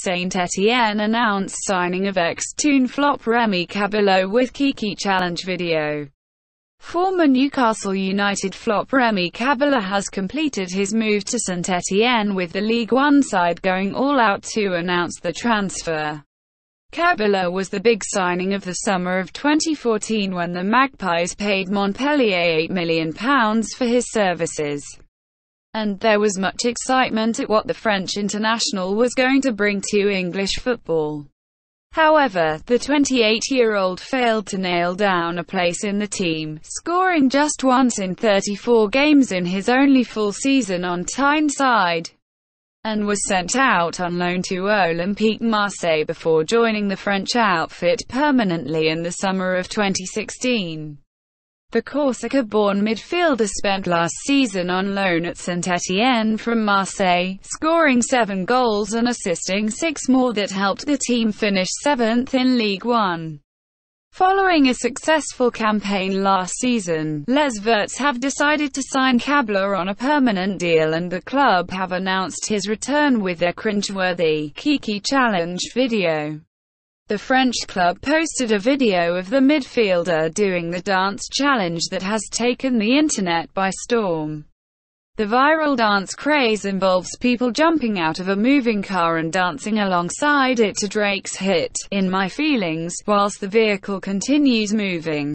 Saint-Étienne announced signing of ex-Toon flop Remy Cabella with Kiki Challenge video. Former Newcastle United flop Remy Cabella has completed his move to Saint-Étienne with the League One side going all out to announce the transfer. Cabella was the big signing of the summer of 2014 when the Magpies paid Montpellier £8 million for his services. And there was much excitement at what the French international was going to bring to English football. However, the 28-year-old failed to nail down a place in the team, scoring just once in 34 games in his only full season on Tyneside and was sent out on loan to Olympique Marseille before joining the French outfit permanently in the summer of 2016. The Corsica-born midfielder spent last season on loan at Saint-Étienne from Marseille, scoring seven goals and assisting six more that helped the team finish seventh in Ligue 1. Following a successful campaign last season, Les Verts have decided to sign Cabella on a permanent deal and the club have announced his return with their cringeworthy Kiki Challenge video. The French club posted a video of the midfielder doing the dance challenge that has taken the internet by storm. The viral dance craze involves people jumping out of a moving car and dancing alongside it to Drake's hit, In My Feelings, whilst the vehicle continues moving.